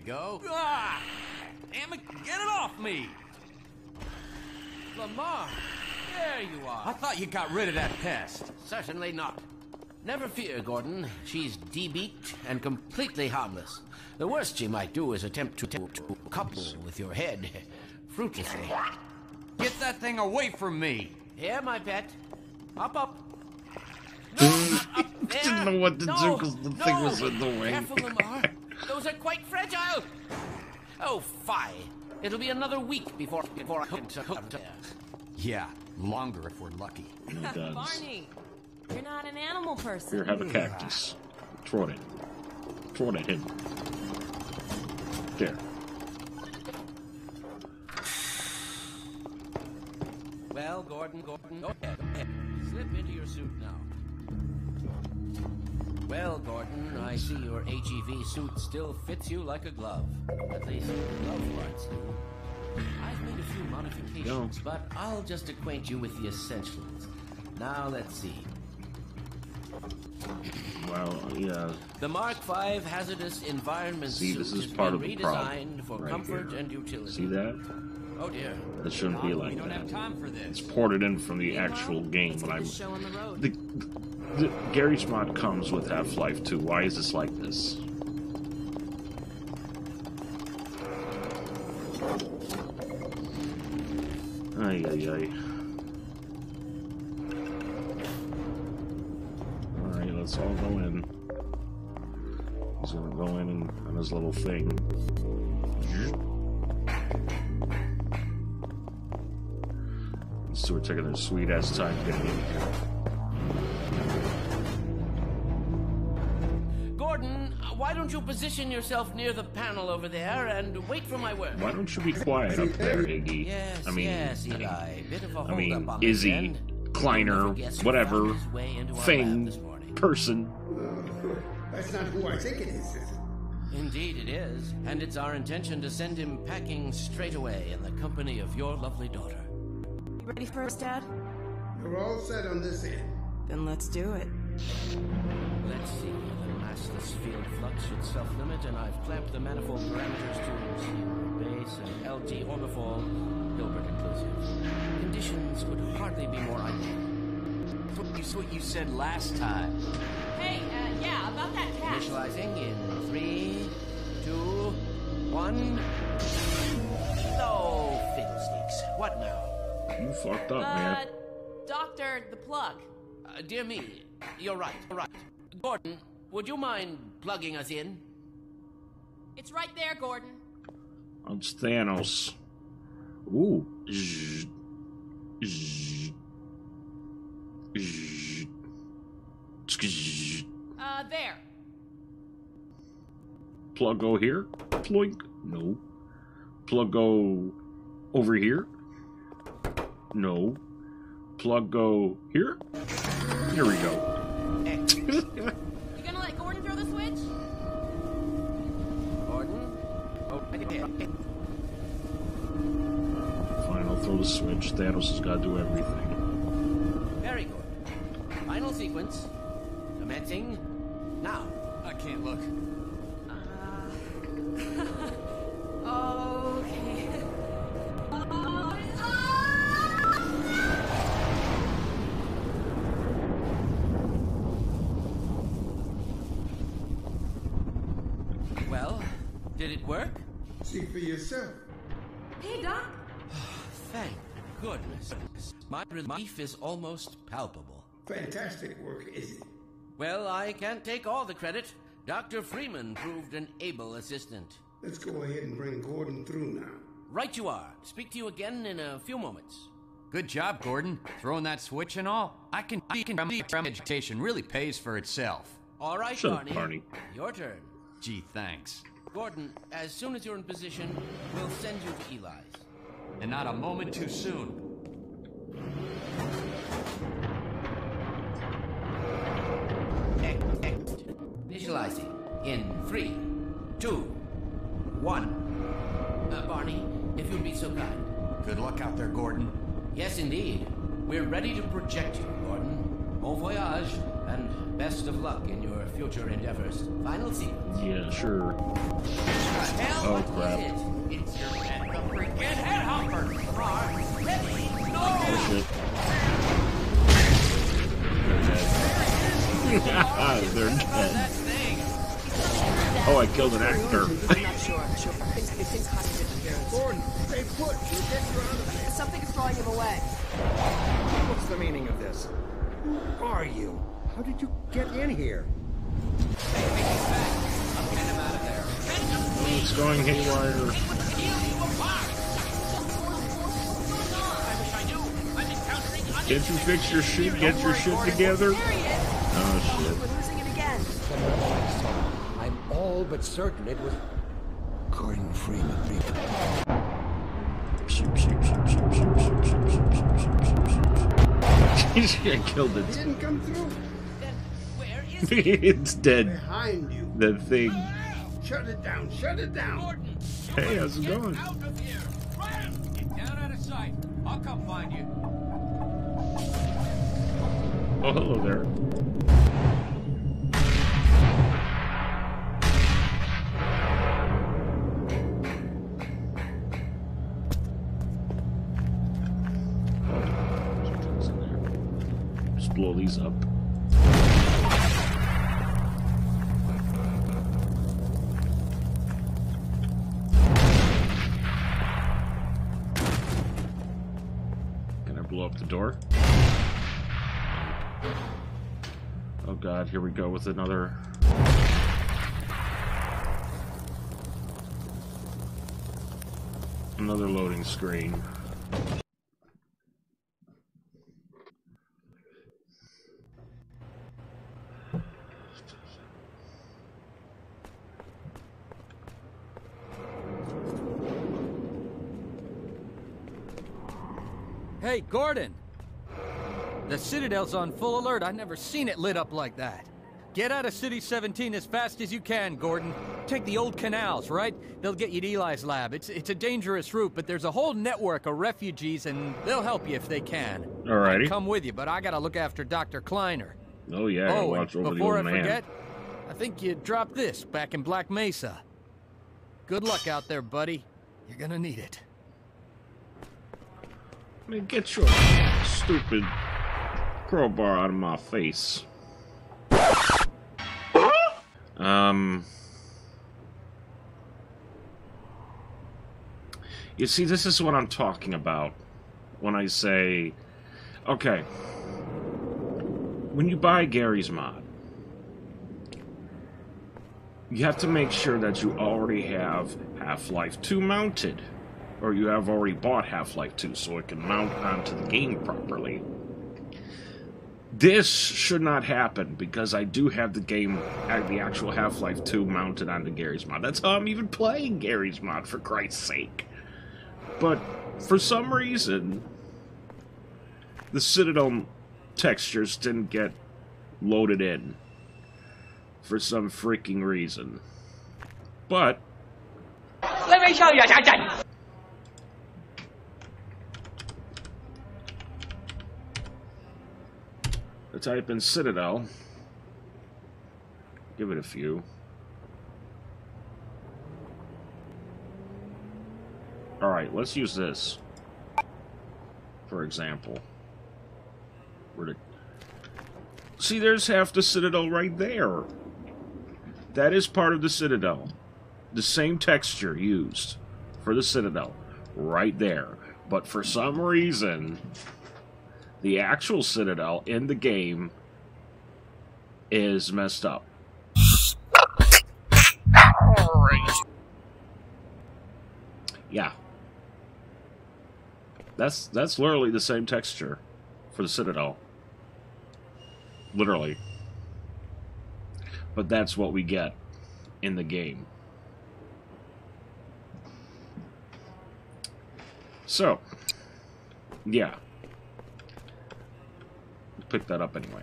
Go. Ah! Damn it, get it off me! Lamarr, there you are. I thought you got rid of that pest. Certainly not. Never fear, Gordon. She's debeaked and completely harmless. The worst she might do is attempt to, to, to couple with your head. Fruitlessly. Get that thing away from me! Here, my pet. (laughs) Up, up. Didn't know what to do No, 'cause the no. thing was in the way. Careful, Lamarr. Those are quite fragile. Oh, fie. It'll be another week before before I can hook there. Yeah, longer if we're lucky. (laughs) Barney, you're not an animal person. Here, have a cactus. Throw it in. Throw it at him. There. Well, Gordon, Gordon, go ahead, go ahead. Slip into your suit now. Well, Gordon, I see your HEV suit still fits you like a glove. At least the glove parts do. I've made a few modifications, but I'll just acquaint you with the essentials. Now, let's see. Well, yeah. The Mark V hazardous environment See, suit this is has part been of the problem. redesigned for right comfort here. and utility. See that? Oh dear. That shouldn't be like we don't that. have time for this. It's ported in from the actual game. Let's When get I'm this show on the road. the, the Garry's Mod comes with Half Life 2. Why is this like this? Ay ay ay. Alright, let's all go in. He's gonna go in and, on his little thing. These two are taking their sweet ass time getting in here. Gordon, uh, why don't you position yourself near the panel over there and wait for my word? Why don't you be quiet up there, Iggy? Yes, I mean, yes, Eli. Bit of a I hold mean, up on Izzy, end. Kleiner, whatever, found his way into our lab thing, this morning. person. That's not who I think it is. is it? Indeed it is, and it's our intention to send him packing straight away in the company of your lovely daughter. You ready for us, Dad? We're all set on this end. Then let's do it. Let's see the massless field flux should self-limit, and I've clamped the manifold parameters to C, base, and LT orbifold, Hilbert inclusive. Conditions would hardly be more ideal. That's what you said last time. Hey, uh, yeah, about that cat. Initializing in three, two, one. No fiddlesticks. What now? You fucked up, Uh, man. Doctor, the plug. Uh, dear me, you're right, you're right. Gordon, would you mind plugging us in? It's right there, Gordon. It's Thanos. Ooh. Zzz. Zzz. Zzz. Zzz. Uh, there. Plug go here? Ploink. No. Plug go over here? No. Plug go here? Here we go. You gonna let Gordon throw the switch? Gordon? Oh, yeah. Fine, I'll throw the switch. Thanos has got to do everything. Very good. Final sequence. Commencing now. I can't look. Uh, (laughs) okay. (laughs) Oh. Well, did it work? See for yourself. Hey, Doc. Thank goodness. My relief is almost palpable. Fantastic work, is it? Well, I can't take all the credit. Dr. Freeman proved an able assistant. Let's go ahead and bring Gordon through now. Right you are. Speak to you again in a few moments. Good job, Gordon. Throwing that switch and all. I can I can education really pays for itself. All right, Shut up, Barney. Barney. Your turn. Gee, thanks. Gordon, as soon as you're in position, we'll send you to Eli's. And not a moment too soon. Visualizing in three, two, one. Uh, Barney, if you'd be so kind. Good luck out there, Gordon. Yes, indeed. We're ready to project you, Gordon. Bon voyage, and best of luck in your future endeavors. Final sequence. Yeah, sure. Hell, Oh, crap. it? It's your head, the freaking headhopper. Car, ready, no! Oh, shit. (laughs) They're dead. They're dead. Oh, I killed an actor. I'm not sure. sure. Things, things caught his interference. Gordon, stay put. You'll get you out of there. Something is drawing him away. What's the meaning of this? Who are you? How did you get in here? It's going haywire. Can't you fix your shit? Get your shit together? Oh shit. We're losing it again. I'm all but certain it was Gordon Freeman. I killed He it. didn't come through. Where is (laughs) it's dead. Behind you. That thing. Shut it down. Shut it down. Hey, how's it going? Out of here! Run! Get down out of sight. I'll come find you. Oh, hello there. Just blow these up. Door? Oh god, here we go with another. Another loading screen. Hey, Gordon! The Citadel's on full alert. I've never seen it lit up like that. Get out of City 17 as fast as you can, Gordon. Take the old canals, right? They'll get you to Eli's lab. It's, it's a dangerous route, but there's a whole network of refugees, and they'll help you if they can. Alrighty. I'd come with you, but I gotta look after Dr. Kleiner. Oh yeah, oh, watch over the before old I man. forget, I think you dropped this back in Black Mesa. Good luck out there, buddy. You're gonna need it. Man, get your stupid crowbar out of my face. Um. You see, this is what I'm talking about when I say, okay, when you buy Garry's Mod, you have to make sure that you already have Half-Life 2 mounted, or you have already bought Half-Life 2 so it can mount onto the game properly. This should not happen because I do have the game, uh, the actual Half-Life 2 mounted onto Garry's Mod. That's how I'm even playing Garry's Mod, for Christ's sake. But for some reason, the Citadel textures didn't get loaded in for some freaking reason. But Let me show you something. Type in Citadel. Give it a few. Alright, let's use this. For example. To... See, there's half the Citadel right there. That is part of the Citadel. The same texture used for the Citadel. Right there. But for some reason, the actual Citadel in the game is messed up. Yeah. That's that's literally the same texture for the Citadel. Literally. But that's what we get in the game. So, yeah. Pick that up anyway.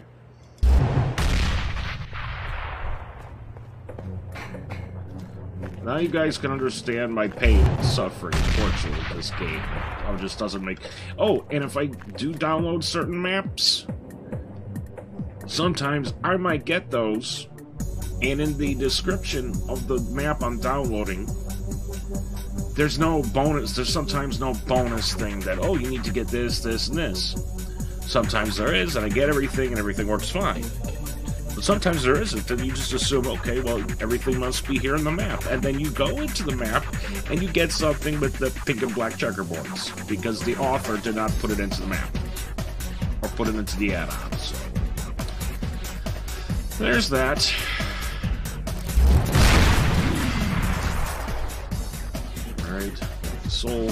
Now you guys can understand my pain and suffering, unfortunately, with this game. It just doesn't make... Oh, and if I do download certain maps, sometimes I might get those, and in the description of the map I'm downloading, there's no bonus, there's sometimes no bonus thing that, oh, you need to get this, this, and this. Sometimes there is, and I get everything, and everything works fine. But sometimes there isn't, and you just assume, okay, well, everything must be here in the map. And then you go into the map, and you get something with the pink and black checkerboards, because the author did not put it into the map. Or put it into the add-on, so... There's that. Alright, soul.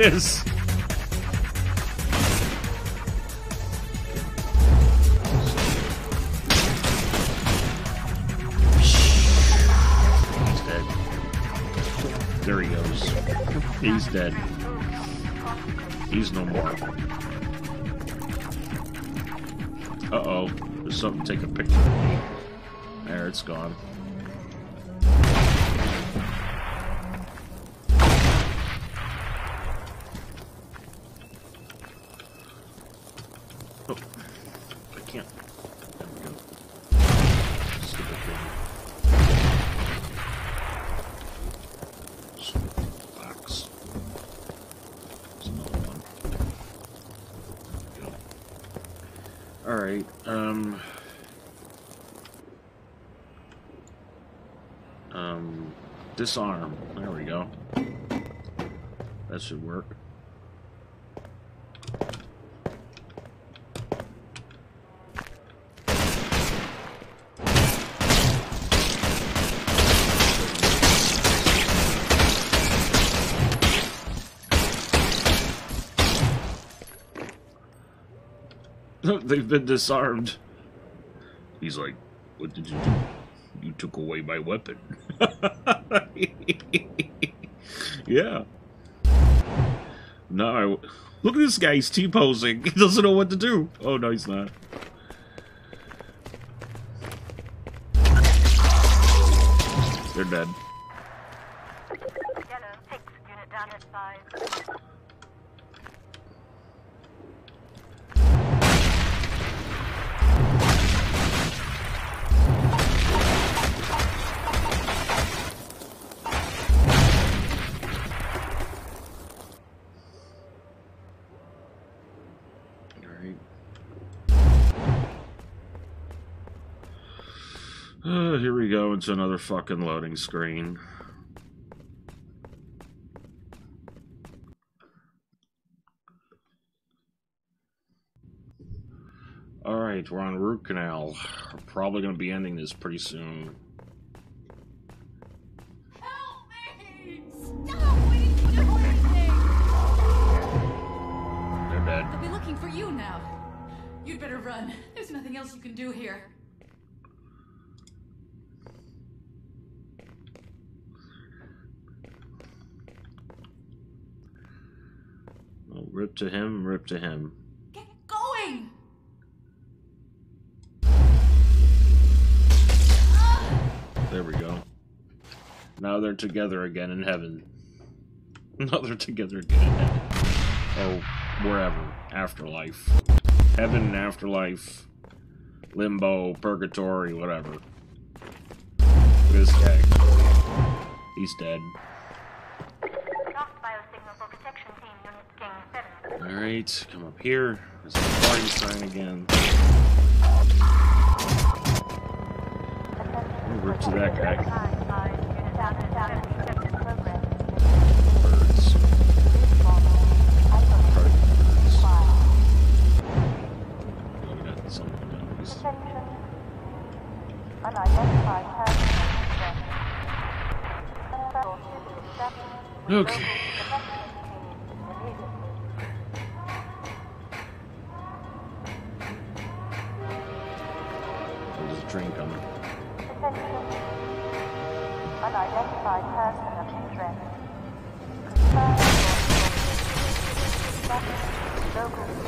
He's dead. There he goes. He's dead. He's no more. Uh-oh. There's something take a picture of me. There, it's gone. Disarm. There we go. That should work. (laughs) They've been disarmed. He's like, what did you do? You took away my weapon. (laughs) yeah. No, look at this guy. He's T posing. (laughs) He doesn't know what to do. Oh, no, he's not. They're dead. Another fucking loading screen. Alright, we're on Route Kanal. We're probably gonna be ending this pretty soon. To him, rip to him. Going! There we go. Now they're together again in heaven. (laughs) Now they're together again in heaven. Oh, wherever. Afterlife. Heaven and afterlife. Limbo, purgatory, whatever. This guy. He's dead. Alright, come up here. There's a party sign again. Rip to that guy. Five, your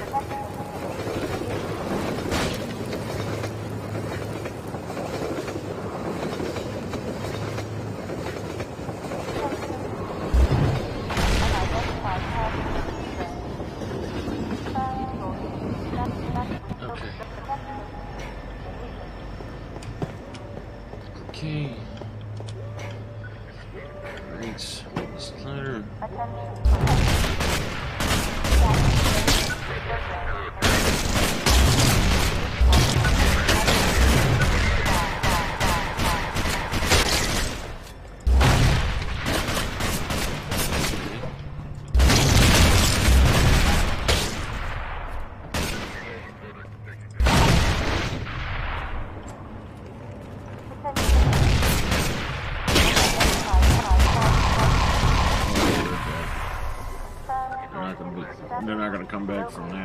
come back from that.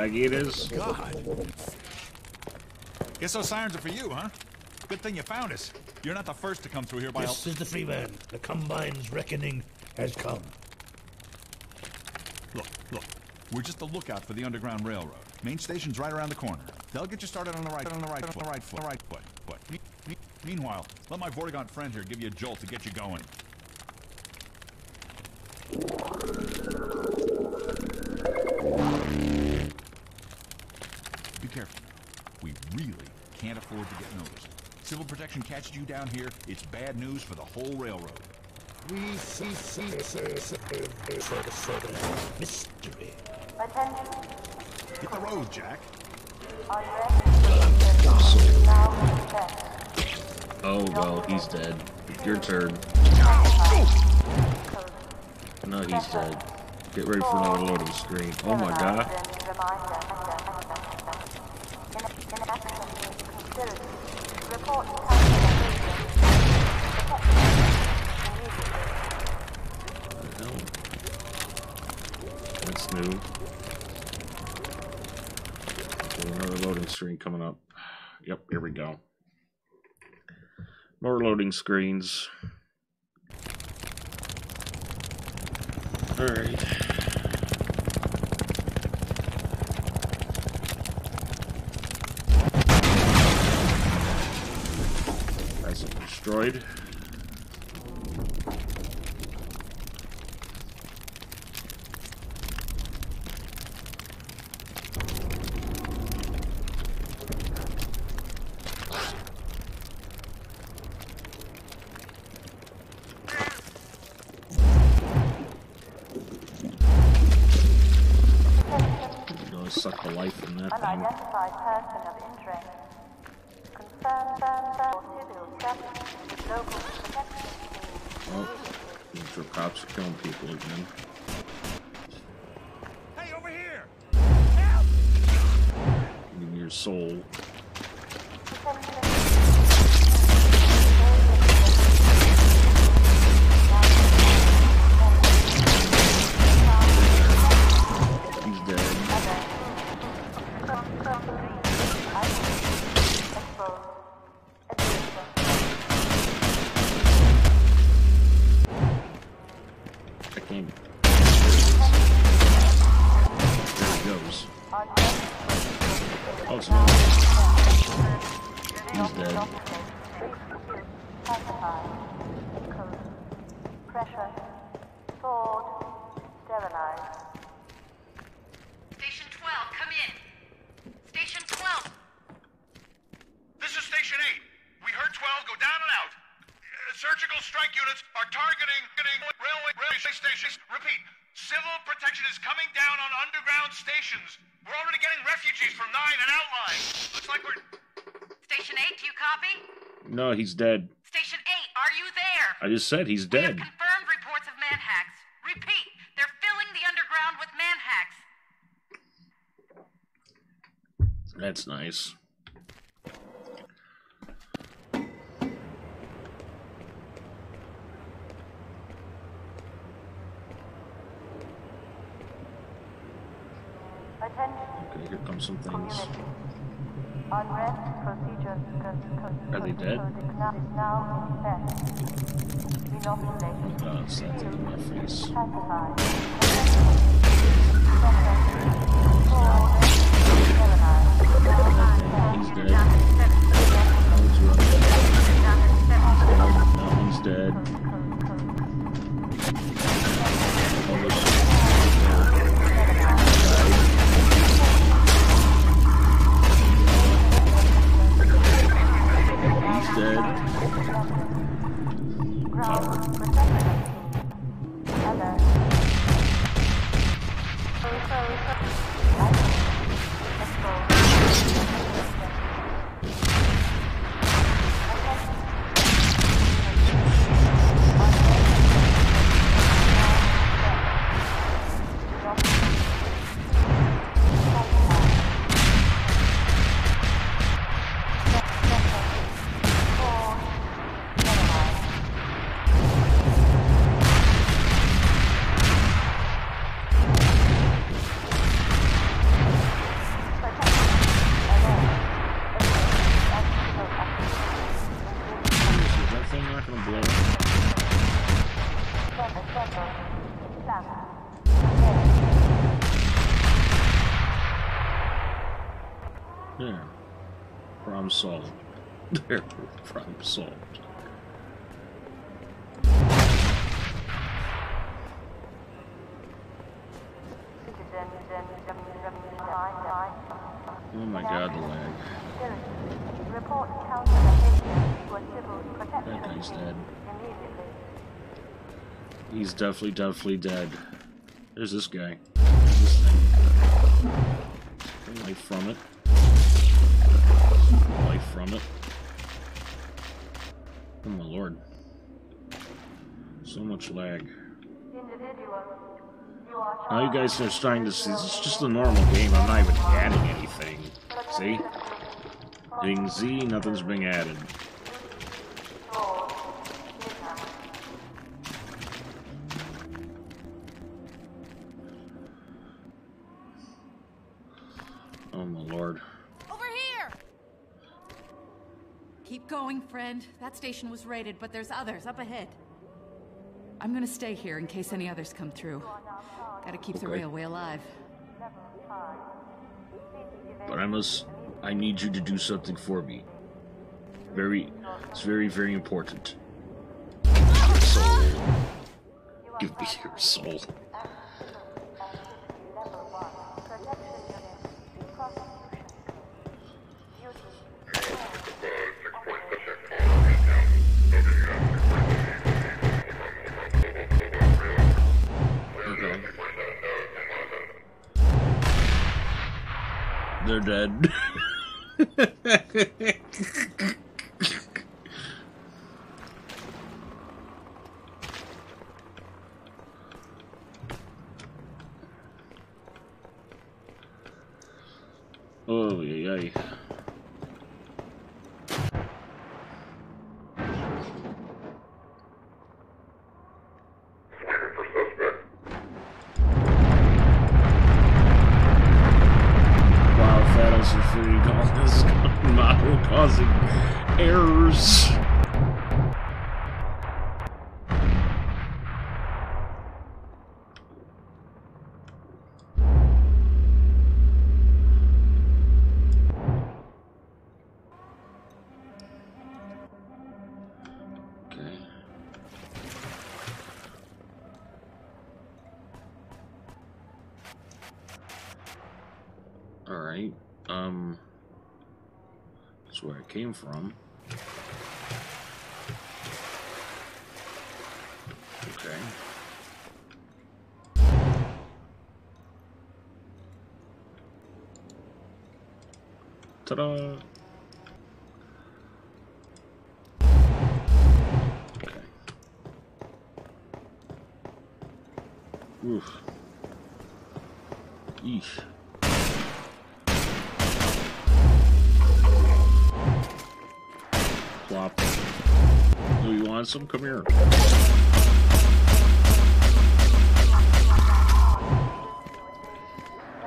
Laggy it is? God. Guess those sirens are for you, huh? Good thing you found us. You're not the first to come through here by This is the free man. The Combine's reckoning has come. Look, look. We're just a lookout for the Underground Railroad. Main station's right around the corner. They'll get you started on the right, on the right, on the right foot, on the right foot. foot. Me- me- meanwhile, let my Vortigaunt friend here give you a jolt to get you going. Really can't afford to get noticed. Civil protection catches you down here, it's bad news for the whole railroad. We see, see, see, see, mystery. Attention. Hit the road, Jack. Oh, well, he's dead. Your turn. No, he's dead. Get ready for another loading screen. Oh my god. That's new. Another loading screen coming up. Yep, here we go. More loading screens. Alright. That's destroyed. Soul. He's dead. Station 8, are you there? I just said he's dead. Confirmed reports of manhacks. Repeat, they're filling the underground with manhacks. That's nice. Attention. Okay, here come some things. Unrest procedures co- Are they dead? Oh, it's that thing definitely, definitely dead. There's this guy. There's this Life from it. Life from it. Oh my lord. So much lag. Now you guys are starting to see, this is just a normal game, I'm not even adding anything. See? Hitting Z, nothing's being added. Oh my lord. Over here! Keep going, friend. That station was raided, but there's others up ahead. I'm gonna stay here in case any others come through. Gotta keep the railway alive. But I must, I need you to do something for me. Very, it's very, very important. Soul. Give me your soul. They're dead. (laughs) came from. Okay. Ta-da! Some? Come here.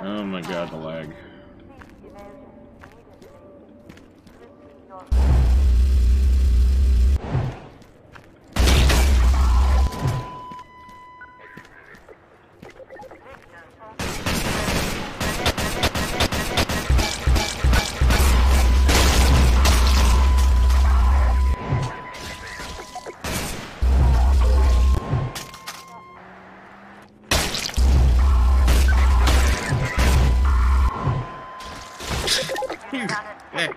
Oh my god, the lag. Damn.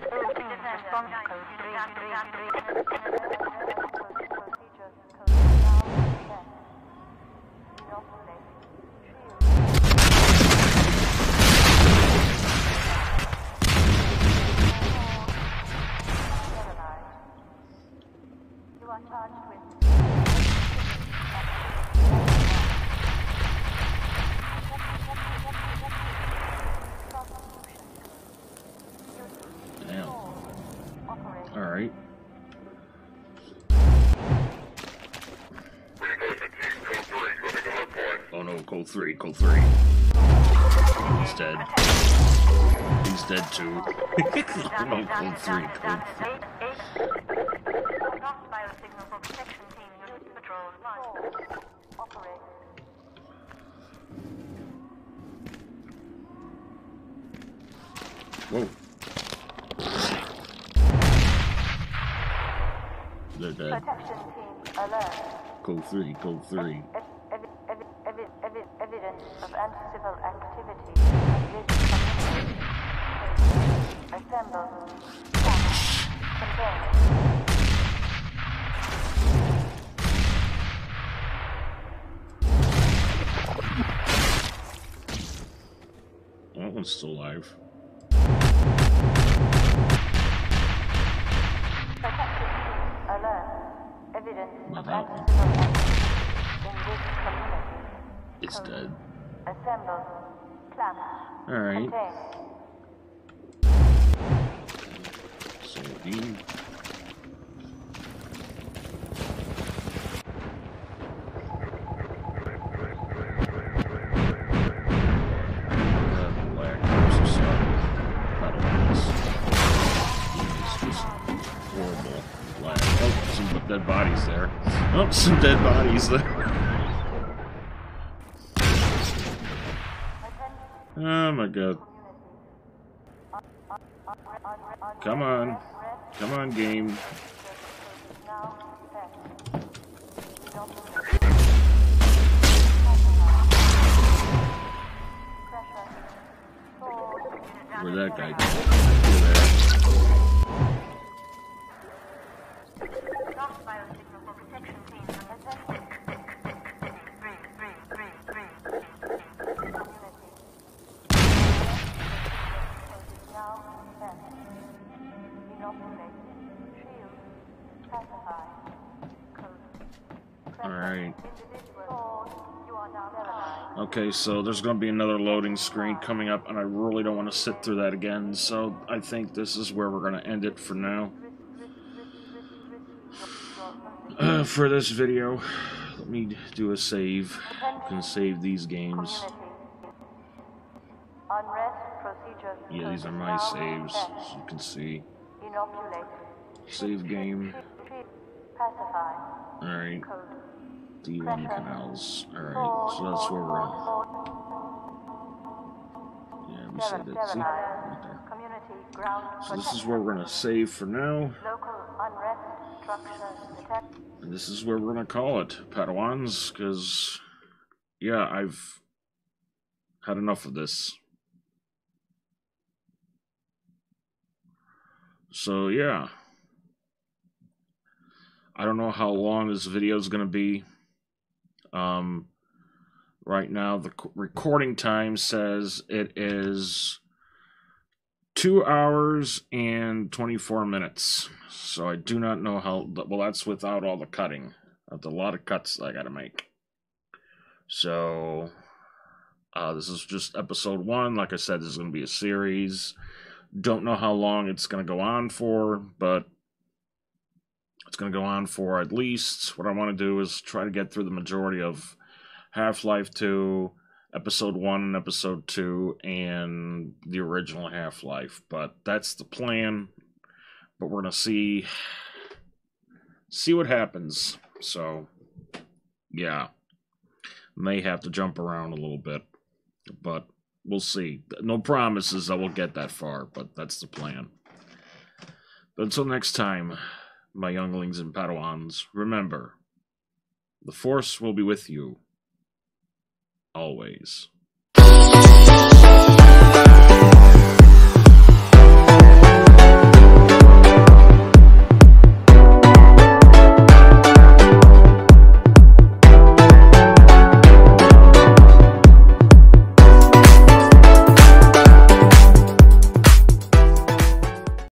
3, code 3. He's dead. He's dead too. (laughs) no, code 3, code 3. Whoa. They're dead. Protection team alert. Go three, go three. Of anti-civil activity in this community. Assemble. Contain. That one's still alive. Alert. Evidence of that one. in this. It's dead. Assemble. Plan. Alright. Sardine. Black versus Battle Lines. It's just horrible. Black. Oh, some dead bodies there. Oh, some dead bodies there. Oh my god. Come on. Come on, game. Where'd that guy Okay, so there's going to be another loading screen coming up, and I really don't want to sit through that again, so I think this is where we're going to end it for now. Uh, for this video, let me do a save. You can save these games. Yeah, these are my saves, as you can see. Save game. Alright. D1 canals. Alright, oh, so that's where we're at. Yeah, we saved it. See? Right there. So this is where we're gonna save for now. Local unrest structures detect. And this is where we're gonna call it, Padawans, because yeah, I've had enough of this. So yeah. I don't know how long this video is gonna be. Um right now the recording time says it is two hours and 24 minutes. So I do not know how. Well, that's without all the cutting. That's a lot of cuts I got to make. So uh, this is just episode one. Like I said, this is going to be a series. Don't know how long it's going to go on for, but it's going to go on for at least. What I want to do is try to get through the majority of Half Life 2, Episode 1 and Episode 2, and the original Half Life. But that's the plan. But we're going to see. See what happens. So, yeah. May have to jump around a little bit. But we'll see. No promises that we'll get that far, but that's the plan. But until next time, my younglings and Padawans, remember, the Force will be with you always.